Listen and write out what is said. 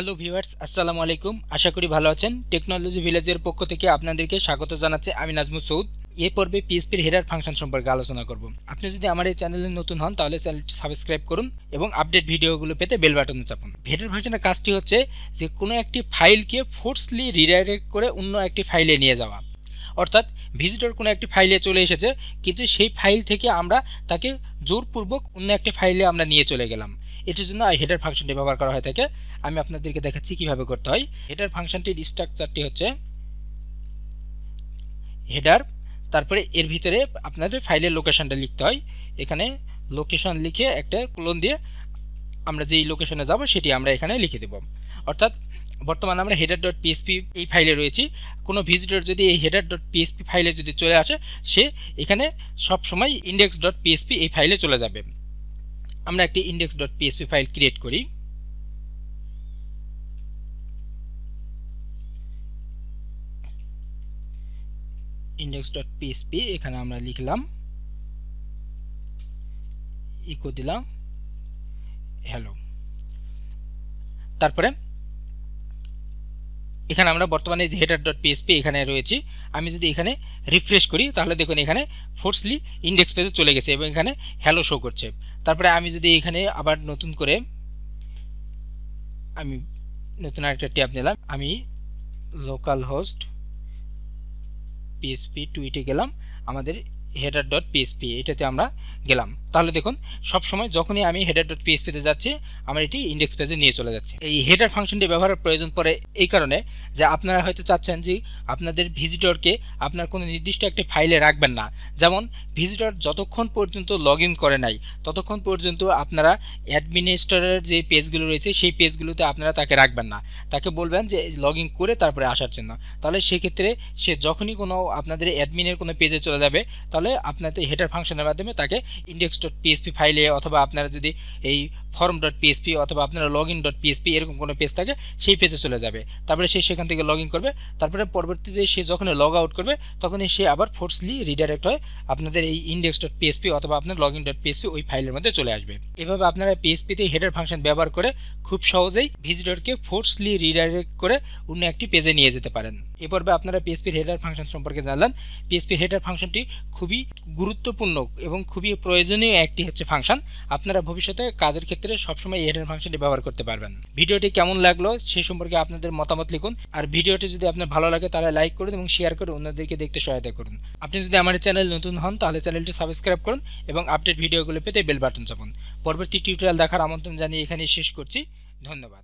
Hello viewers, আসসালামু আলাইকুম। আশা করি ভালো আছেন। টেকনোলজি ভিলেজের পক্ষ থেকে আপনাদেরকে স্বাগত জানাচ্ছি আমি নাজমু সৌদ। এ পর্বে পিএসপির হেডার ফাংশন সম্পর্কে আলোচনা করব। আপনি যদি আমার এই চ্যানেলে নতুন হন, তাহলে চ্যানেলটি সাবস্ক্রাইব করুন এবং আপডেট ভিডিওগুলো পেতে বেল বাটনে চাপুন। হেডার ফাংশনের কাজটি হচ্ছে যে, কোনো একটি ফাইলকে ফোর্সলি রিডাইরেক্ট করে অন্য একটি ফাইলে নিয়ে যাওয়া। অর্থাৎ ভিজিটর কোনো একটি ফাইলে চলে এসেছে, কিন্তু সেই ফাইল থেকে আমরা তাকে জোরপূর্বক অন্য একটি ফাইলে আমরা নিয়ে চলে গেলাম। এটির জন্য হেডার ফাংশনটি ব্যবহার করা হয়ে থাকে আমি আপনাদেরকে দেখাচ্ছি কীভাবে করতে হয়। হেডার ফাংশনটির স্ট্রাকচারটি হচ্ছে হেডার তারপরে এর ভিতরে আপনাদের ফাইলের লোকেশনটা লিখতে হয়। এখানে লোকেশন লিখে একটা ক্লোন দিয়ে আমরা যেই লোকেশনে যাব, সেটি আমরা এখানে লিখে দেব। অর্থাৎ বর্তমানে আমরা হেডার ডট পিএসপি এই ফাইলে রয়েছি। কোনো ভিজিটর যদি এই হেডার ডট পিএসপি ফাইলে যদি চলে আসে, সে এখানে সব সময় ইন্ডেক্স ডট পিএসপি এই ফাইলে চলে যাবে। আমরা একটি index dot PSP file create করি। ইন্ডেক্স ডট পিএসপি এখানে আমরা লিখলাম ইকো দিলাম হ্যালো তারপরে, এখানে আমরা বর্তমানে যে হেডার ডট পিএসপি এখানে রয়েছি, আমি যদি এখানে রিফ্রেশ করি, তাহলে দেখুন এখানে ফোর্সলি ইন্ডেক্স পেজে চলে গেছে এবং এখানে হ্যালো শো করছে। তারপরে আমি যদি এখানে আবার নতুন করে আমি নতুন আরেকটা ট্যাব নিলাম, আমি লোকাল হোস্ট পিএসপি টুইটে গেলাম। আমাদের হেডার ডট পিএসপি এটাতে আমরা গেলাম। তাহলে দেখুন সব সময় যখনই আমি হেডার ডট পিএসপিতে যাচ্ছি, আমার এটি ইন্ডেক্স পেজে নিয়ে চলে যাচ্ছে। এই হেডার ফাংশনটি ব্যবহারের প্রয়োজন পড়ে এই কারণে যে আপনারা হয়তো চাচ্ছেন যে আপনাদের ভিজিটরকে আপনার কোনো নির্দিষ্ট একটি ফাইলে রাখবেন না। যেমন ভিজিটর যতক্ষণ পর্যন্ত লগ করে নাই, ততক্ষণ পর্যন্ত আপনারা অ্যাডমিনিস্ট্রেটরের যে পেজগুলো রয়েছে, সেই পেজগুলোতে আপনারা তাকে রাখবেন না। তাকে বলবেন যে লগ করে তারপরে আসার জন্য। তাহলে সেক্ষেত্রে সে যখনই কোনো আপনাদের অ্যাডমিনের কোনো পেজে চলে যাবে তাহলে আপনাদের হেটার ফাংশনের মাধ্যমে তাকে ইন্ডেক্স ডট পিএসপি ফাইলে অথবা আপনারা যদি এই ফর্ম ডট পিএসপি অথবা আপনারা লগ ইন ডট পিএসপি এরকম কোনো পেজ থাকে, সেই পেজে চলে যাবে। তারপরে সে সেখান থেকে লগ ইন করবে। তারপরে পরবর্তীতে সে যখন লগ আউট করবে, তখনই সে আবার ফোর্সলি রিডাইরেক্ট হয় আপনাদের এই ইন্ডেক্স ডট পিএসপি অথবা আপনার লগ ইন ডট পিএসপি ওই ফাইলের মধ্যে চলে আসবে। এভাবে আপনারা পিএসপিতে হেডার ফাংশন ব্যবহার করে খুব সহজেই ভিজিটরকে ফোর্সলি রিডাইরেক্ট করে অন্য একটি পেজে নিয়ে যেতে পারেন। এ পর্বে আপনারা পিএসপির হেডার ফাংশন সম্পর্কে জানলেন। পিএসপির হেডার ফাংশনটি খুবই গুরুত্বপূর্ণ এবং খুবই প্রয়োজনীয় একটি হচ্ছে ফাংশন আপনারা ভবিষ্যতে কাজের ক্ষেত্রে সবসময় এই ফাংশনটি ব্যবহার করতে পারবেন। ভিডিওটি কেমন লাগল সে সম্পর্কে আপনাদের মতামত লিখুন। আর ভিডিওটি যদি আপনার ভালো লাগে তাহলে লাইক করুন এবং শেয়ার করে অন্যদেরকে দেখতে সহায়তা করুন। আপনি যদি আমার চ্যানেল নতুন হন তাহলে চ্যানেলটি সাবস্ক্রাইব করুন এবং আপডেট ভিডিওগুলো পেতে বেল বাটন চাপুন। পরবর্তী টিউটোরিয়াল দেখার আমন্ত্রণ জানিয়ে এখানে শেষ করছি। ধন্যবাদ।